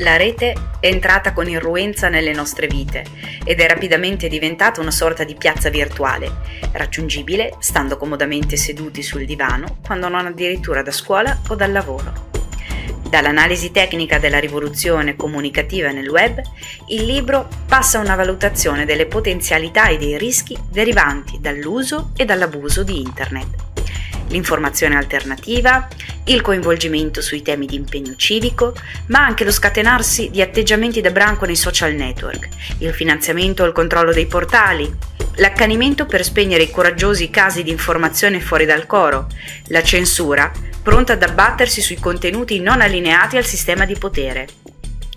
La rete è entrata con irruenza nelle nostre vite ed è rapidamente diventata una sorta di piazza virtuale, raggiungibile stando comodamente seduti sul divano quando non addirittura da scuola o dal lavoro. Dall'analisi tecnica della rivoluzione comunicativa nel web, il libro passa a una valutazione delle potenzialità e dei rischi derivanti dall'uso e dall'abuso di Internet l'informazione alternativa, il coinvolgimento sui temi di impegno civico, ma anche lo scatenarsi di atteggiamenti da branco nei social network, il finanziamento o il controllo dei portali, l'accanimento per spegnere i coraggiosi casi di informazione fuori dal coro, la censura pronta ad abbattersi sui contenuti non allineati al sistema di potere.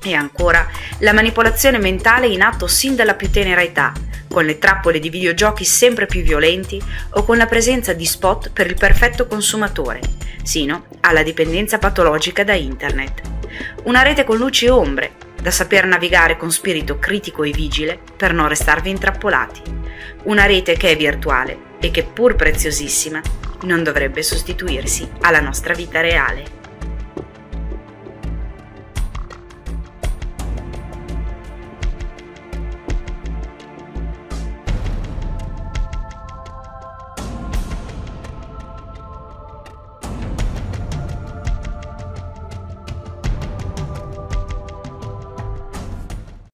E ancora la manipolazione mentale in atto sin dalla più tenera età, con le trappole di videogiochi sempre più violenti o con la presenza di spot per il perfetto consumatore, sino alla dipendenza patologica da internet. Una rete con luci e ombre, da saper navigare con spirito critico e vigile per non restarvi intrappolati. Una rete che è virtuale e che, pur preziosissima, non dovrebbe sostituirsi alla nostra vita reale.